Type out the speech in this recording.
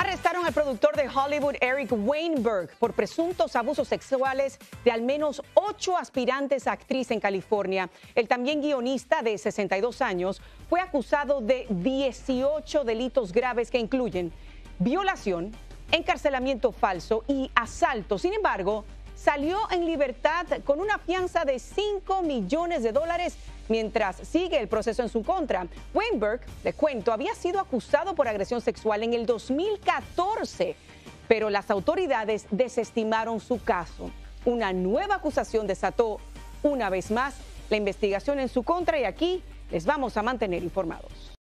Arrestaron al productor de Hollywood Eric Weinberg por presuntos abusos sexuales de al menos ocho aspirantes a actriz en California. El también guionista de 62 años fue acusado de 18 delitos graves que incluyen violación, encarcelamiento falso y asalto. Sin embargo, salió en libertad con una fianza de 5 millones de dólares mientras sigue el proceso en su contra. Weinberg, le cuento, había sido acusado por agresión sexual en el 2014, pero las autoridades desestimaron su caso. Una nueva acusación desató una vez más la investigación en su contra y aquí les vamos a mantener informados.